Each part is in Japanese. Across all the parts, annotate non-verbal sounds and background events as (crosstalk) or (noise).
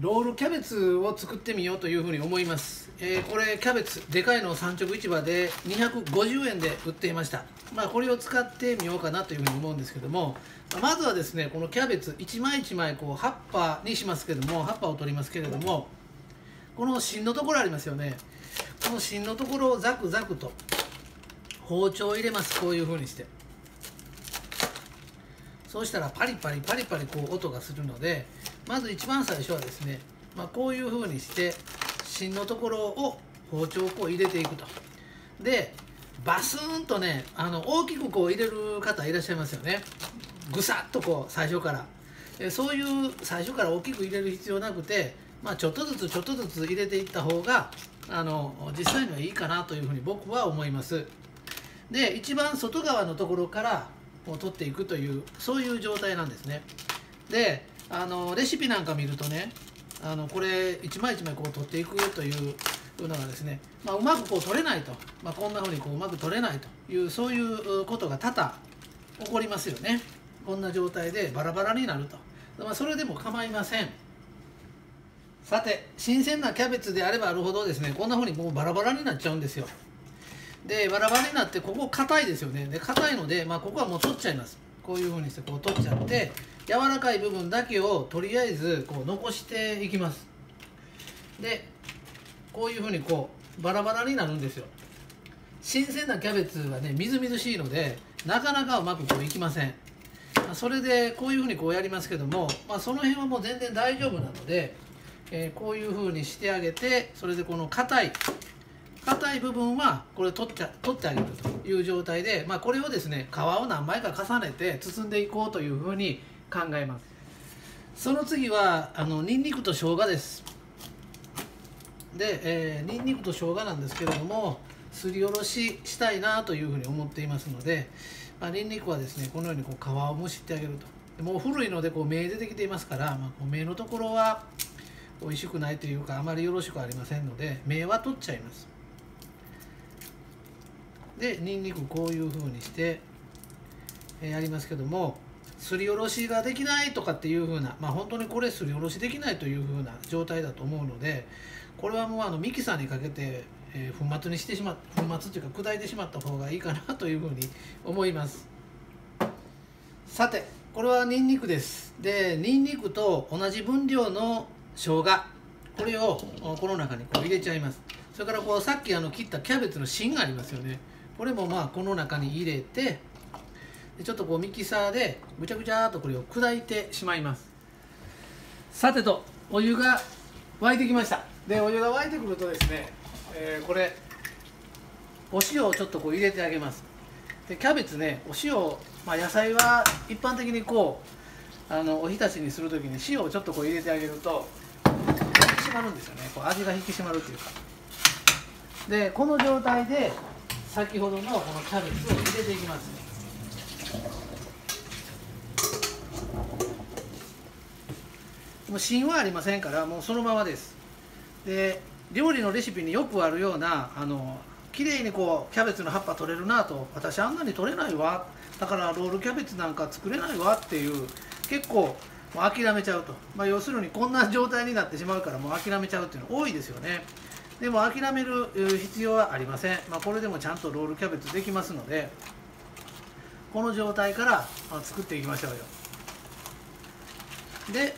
ロールキャベツを作ってみようというふうに思います、えー、これキャベツでかいのを産直市場で250円で売っていました。まあこれを使ってみようかなというふうに思うんですけどもまずはですねこのキャベツ一枚一枚こう葉っぱにしますけども葉っぱを取りますけれどもこの芯のところありますよね。この芯のところをザクザクと包丁を入れます。こういうふうにして。そうしたらパリパリパリパリこう音がするのでまず一番最初はですね、まあ、こういうふうにして芯のところを包丁をこう入れていくと。でバスーンとねあの大きくこう入れる方いらっしゃいますよね。ぐさっとこう最初から。えそういう最初から大きく入れる必要なくて、まあ、ちょっとずつちょっとずつ入れていった方があの実際にはいいかなというふうに僕は思います。で一番外側のところからを取っていくというそういう状態なんですね。であのレシピなんか見るとねあのこれ一枚一枚こう取っていくというのがですね、まあ、うまくこう取れないと、まあ、こんなふうにこううまく取れないというそういうことが多々起こりますよね。こんな状態でバラバラになると、まあ、それでも構いません。さて新鮮なキャベツであればあるほどですねこんなふうにもうバラバラになっちゃうんですよ。でバラバラになってここ硬いですよね。で硬いので、まあ、ここはもう取っちゃいます。こういうふうにしてこう取っちゃって柔らかい部分だけをとりあえずこう残していきます。でこういうふうにこうバラバラになるんですよ。新鮮なキャベツはねみずみずしいのでなかなかうまくこういきません。それでこういうふうにこうやりますけども、まあ、その辺はもう全然大丈夫なので、えー、こういうふうにしてあげてそれでこの硬い硬い部分はこれ取っちゃ取ってあげるという状態で、まあ、これをですね皮を何枚か重ねて包んでいこうというふうに考えます。その次はあのニンニクと生姜です。で、えー、ニンニクと生姜なんですけれどもすりおろししたいなというふうに思っていますので、まあ、ニンニクはですねこのようにこう皮をむしってあげると。もう古いのでこう芽出てきていますから、まあ、こう芽のところは美味しくないというかあまりよろしくありませんので芽は取っちゃいます。でにんにくこういう風にしてやりますけどもすりおろしができないとかっていう風なまあ本当にこれすりおろしできないという風な状態だと思うのでこれはもうあのミキサーにかけて、え、粉末にしてしまっ粉末っていうか砕いてしまった方がいいかなという風に思います。さてこれはニンニクです。でニンニクと同じ分量の生姜。これをこの中にこう入れちゃいます。それからこうさっきあの切ったキャベツの芯がありますよね。これもまあこの中に入れてちょっとこうミキサーでぐちゃぐちゃっとこれを砕いてしまいます。さてとお湯が沸いてきました。でお湯が沸いてくるとですね、えー、これお塩をちょっとこう入れてあげます。でキャベツねお塩、まあ、野菜は一般的にこうあのおひたしにする時に塩をちょっとこう入れてあげると引き締まるんですよね。こう味が引き締まるっていうか。でこの状態で先ほどのこのキャベツを入れていきます。もう芯はありませんからもうそのままです。で料理のレシピによくあるようなあの綺麗にこうキャベツの葉っぱ取れるなと私あんなに取れないわ。だからロールキャベツなんか作れないわっていう結構もう諦めちゃうと、まあ、要するにこんな状態になってしまうからもう諦めちゃうっていうの多いですよね。でも諦める必要はありません、まあ、これでもちゃんとロールキャベツできますのでこの状態から作っていきましょうよ。で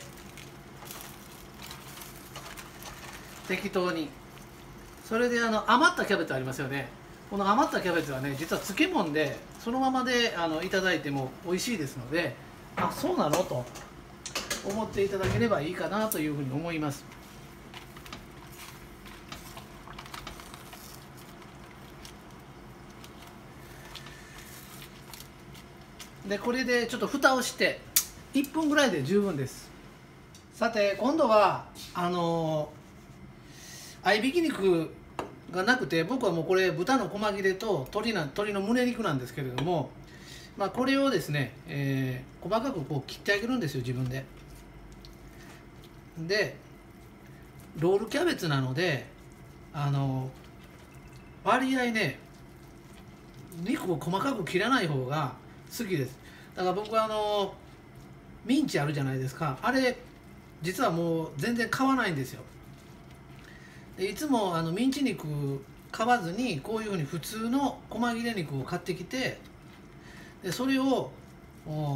適当に。それであの余ったキャベツありますよね。この余ったキャベツはね実は漬物でそのままであのいただいても美味しいですのであそうなの？と思っていただければいいかなというふうに思います。でこれでちょっと蓋をして1分ぐらいで十分です。さて今度はあの合いびき肉がなくて僕はもうこれ豚の細切れと鶏な鶏の胸肉なんですけれども、まあ、これをですね、えー、細かくこう切ってあげるんですよ自分で。でロールキャベツなのであの割合ね肉を細かく切らない方が好きです。だから僕はあのミンチあるじゃないですか。あれ実はもう全然買わないんですよ。でいつもあのミンチ肉買わずにこういうふうに普通の細切れ肉を買ってきてでそれを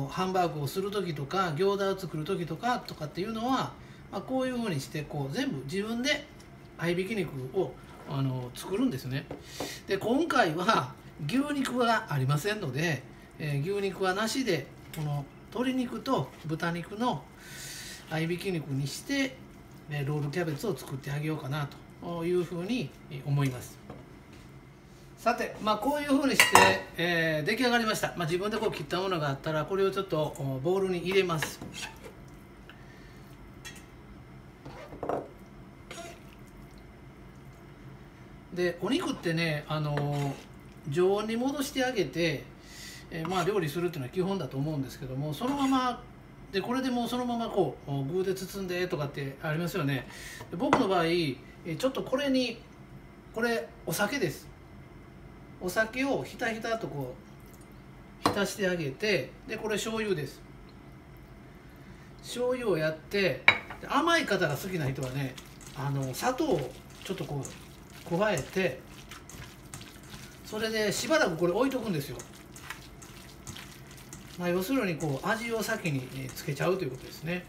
ハンバーグをする時とか餃子を作る時とかとかっていうのは、まあ、こういうふうにしてこう全部自分で合いびき肉をあの作るんですね。で今回は牛肉がありませんので、えー、牛肉はなしでこの鶏肉と豚肉の合いびき肉にして、えロールキャベツを作ってあげようかなというふうに思います。さて、まあ、こういうふうにして、えー、出来上がりました、まあ、自分でこう切ったものがあったらこれをちょっとボウルに入れます。でお肉ってねあの常温に戻してあげて、えー、まあ料理するっていうのは基本だと思うんですけどもそのままでこれでもうそのままこう具で包んでとかってありますよね。僕の場合ちょっとこれにこれお酒です。お酒をひたひたとこう浸してあげてでこれ醤油です。醤油をやって甘い方が好きな人はねあの砂糖をちょっとこう加えてそれでしばらくこれ置いとくんですよ。まあ、要するにこう味を先につけちゃうということですね。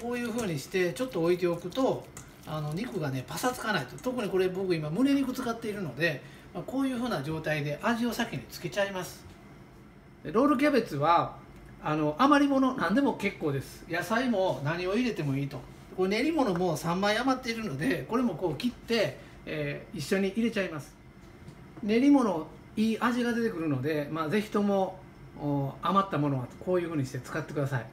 こういうふうにしてちょっと置いておくとあの肉がねパサつかないと。特にこれ僕今胸肉使っているので、まあ、こういうふうな状態で味を先につけちゃいます。ロールキャベツはあの余り物何でも結構です。野菜も何を入れてもいいと。これ練り物も3枚余っているのでこれもこう切って、えー、一緒に入れちゃいます。練り物いい味が出てくるので、まあ、ぜひとも余ったものはこういうふうにして使ってください。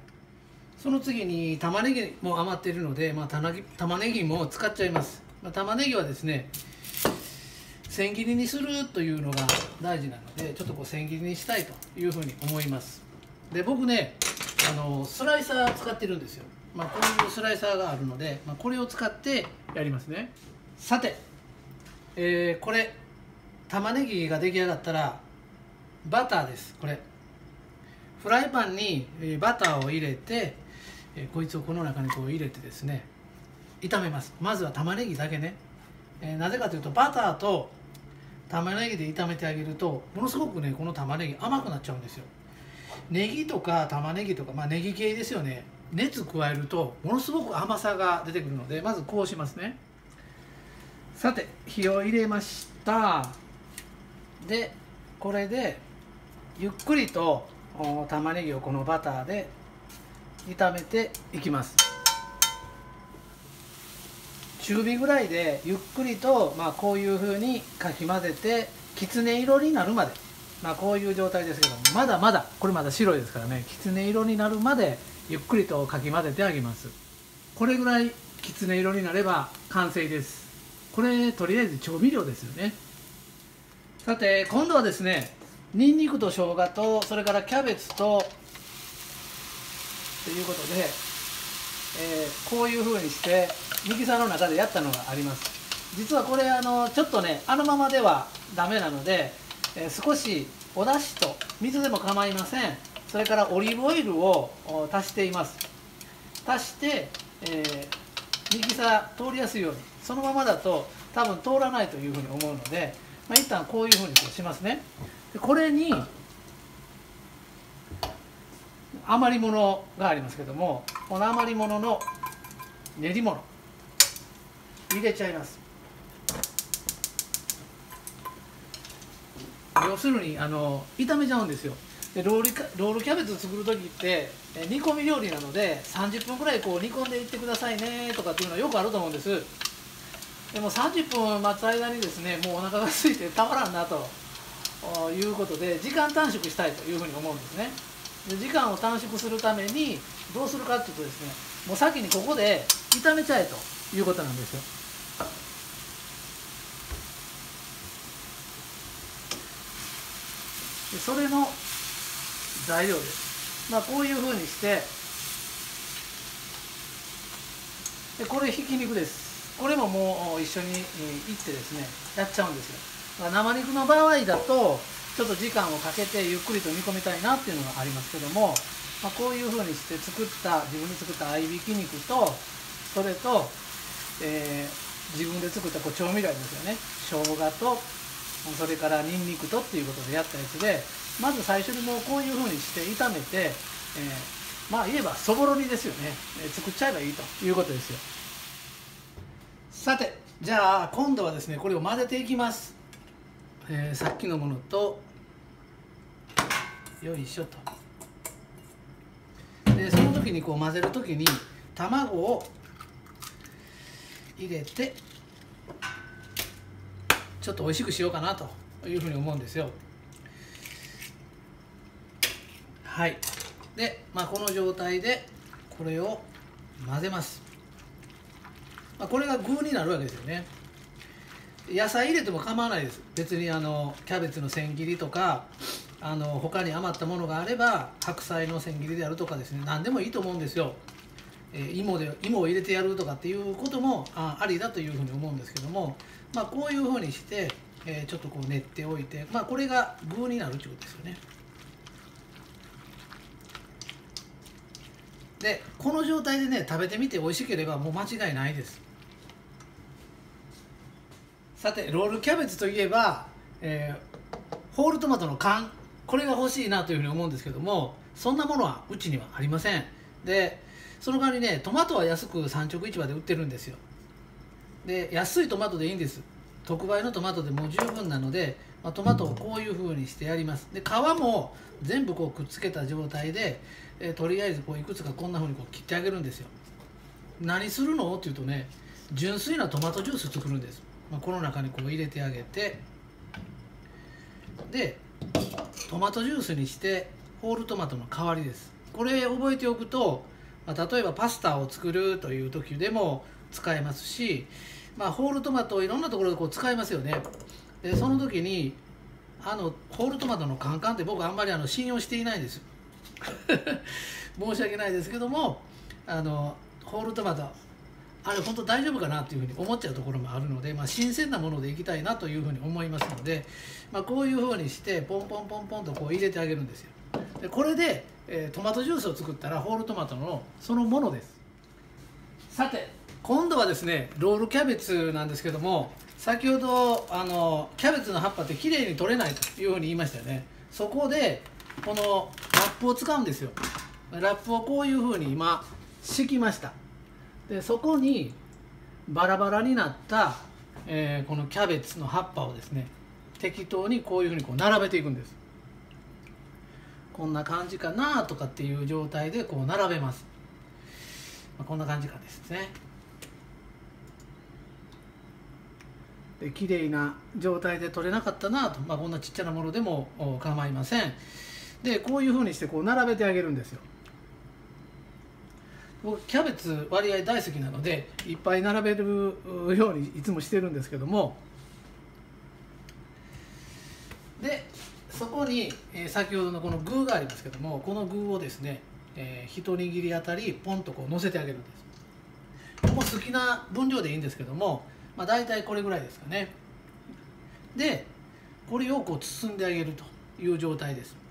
その次に玉ねぎも余っているので、まあ、玉ねぎも使っちゃいます、まあ、玉ねぎはですね千切りにするというのが大事なのでちょっとこう千切りにしたいというふうに思います。で僕ねあのスライサー使ってるんですよ、まあ、こういうスライサーがあるので、まあ、これを使ってやりますね。さて、えー、これ。玉ねぎが出来上がったらバターですこれ。フライパンにバターを入れてこいつをこの中にこう入れてですね炒めます。まずは玉ねぎだけね、え、なぜかというとバターと玉ねぎで炒めてあげるとものすごくねこの玉ねぎ甘くなっちゃうんですよ。ネギとか玉ねぎとかまあネギ系ですよね。熱加えるとものすごく甘さが出てくるのでまずこうしますね。さて火を入れました。でこれでゆっくりと玉ねぎをこのバターで炒めていきます。中火ぐらいでゆっくりと、まあ、こういうふうにかき混ぜてきつね色になるまで、まあ、こういう状態ですけどまだまだこれまだ白いですからね。きつね色になるまでゆっくりとかき混ぜてあげます。これぐらいきつね色になれば完成です。これとりあえず調味料ですよね。さて今度はですねにんにくと生姜とそれからキャベツとということで、えー、こういうふうにしてミキサーの中でやったのがあります。実はこれあのちょっとねあのままではダメなので、えー、少しお出汁と水でも構いません。それからオリーブオイルを足しています。足して、えー、ミキサー通りやすいようにそのままだと多分通らないというふうに思うので、まあ、一旦こういうふうにしますね。でこれに余り物がありますけどもこの余り物の練り物入れちゃいます。要するにあの炒めちゃうんですよ。でロールロールキャベツ作る時って煮込み料理なので30分くらいこう煮込んでいってくださいねとかっていうのはよくあると思うんです。でも30分待つ間にですねもうお腹が空いてたまらんなということで時間短縮したいというふうに思うんですね。で時間を短縮するためにどうするかっていうとですねもう先にここで炒めちゃえということなんですよ。でそれの材料です。まあこういうふうにしてでこれひき肉です。これももう一緒にいってですねやっちゃうんですよ。生肉の場合だとちょっと時間をかけてゆっくりと煮込みたいなっていうのがありますけども、まあ、こういうふうにして作った自分で作った合いびき肉とそれと、えー、自分で作ったこう調味料ですよね。生姜とそれからにんにくとっていうことでやったやつでまず最初にもうこういうふうにして炒めて、えー、まあ言えばそぼろ煮ですよね、えー、作っちゃえばいいということですよ。さてじゃあ今度はですねこれを混ぜていきます、えー、さっきのものとよいしょと。でその時にこう混ぜる時に卵を入れてちょっと美味しくしようかなというふうに思うんですよ。はい。で、まあ、この状態でこれを混ぜます、まあ、これが具になるわけですよね。野菜入れても構わないです。別にあのキャベツの千切りとかあの他に余ったものがあれば白菜の千切りであるとかですね。何でもいいと思うんですよ、えー、芋で芋を入れてやるとかっていうこともあありだというふうに思うんですけども、まあ、こういうふうにして、えー、ちょっとこう練っておいて、まあ、これが具になるということですよね。でこの状態でね食べてみて美味しければもう間違いないです。さてロールキャベツといえば、えー、ホールトマトの缶これが欲しいなというふうに思うんですけどもそんなものはうちにはありません。でその代わりねトマトは安く産直市場で売ってるんですよ。で安いトマトでいいんです。特売のトマトでも十分なので、まあ、トマトをこういうふうにしてやります。で皮も全部こうくっつけた状態で、えー、とりあえずこういくつかこんなふうにこう切ってあげるんですよ。何するの？っていうとね純粋なトマトジュース作るんです、まあ、この中にこう入れてあげてでトマトジュースにしてホールトマトの代わりです。これ覚えておくと、まあ、例えばパスタを作るという時でも使えますし、まあ、ホールトマトをいろんなところでこう使えますよね。でその時にあのホールトマトのカンカンって僕あんまりあの信用していないです (laughs) 申し訳ないですけどもあのホールトマトあれ本当大丈夫かなっていうふうに思っちゃうところもあるので、まあ、新鮮なものでいきたいなというふうに思いますので、まあ、こういうふうにしてポンポンポンポンとこう入れてあげるんですよ。でこれで、えー、トマトジュースを作ったらホールトマトのそのものです。さて今度はですねロールキャベツなんですけども先ほどあのキャベツの葉っぱってきれいに取れないというふうに言いましたよね。そこでこのラップを使うんですよ。ラップをこういうふうに今敷きました。でそこにバラバラになった、えー、このキャベツの葉っぱをですね適当にこういうふうにこう並べていくんです。こんな感じかなとかっていう状態でこう並べます、まあ、こんな感じかですね。で綺麗な状態で取れなかったなと、まあ、こんなちっちゃなものでも構いません。でこういうふうにしてこう並べてあげるんですよ。僕キャベツ割合大好きなのでいっぱい並べるようにいつもしてるんですけども。でそこに、え、先ほどのこの具がありますけどもこの具をですね、えー、一握りあたりポンとこう乗せてあげるんです。もう好きな分量でいいんですけども、まあ、大体これぐらいですかね。でこれをこう包んであげるという状態です。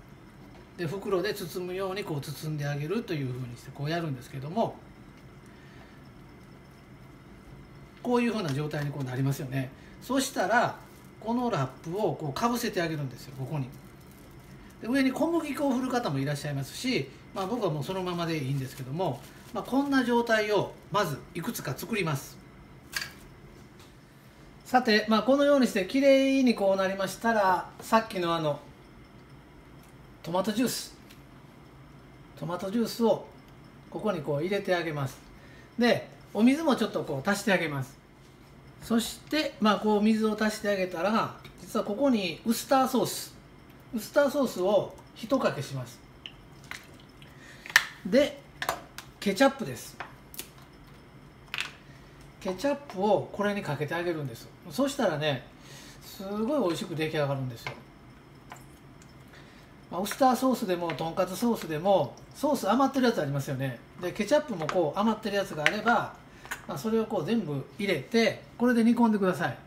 で袋で包むようにこう包んであげるというふうにしてこうやるんですけどもこういうふうな状態にこうなりますよね。そしたらこのラップをこうかぶせてあげるんですよここに。で上に小麦粉を振る方もいらっしゃいますし、まあ、僕はもうそのままでいいんですけども、まあ、こんな状態をまずいくつか作ります。さて、まあ、このようにしてきれいにこうなりましたらさっきのあのトマトジュース。トマトジュースをここにこう入れてあげます。でお水もちょっとこう足してあげます。そしてまあこう水を足してあげたら実はここにウスターソース。ウスターソースを1かけします。でケチャップです。ケチャップをこれにかけてあげるんです。そしたらねすごい美味しく出来上がるんですよ。まあ、ウスターソースでもとんかつソースでもソース余ってるやつありますよね。でケチャップもこう余ってるやつがあれば、まあ、それをこう全部入れてこれで煮込んでください。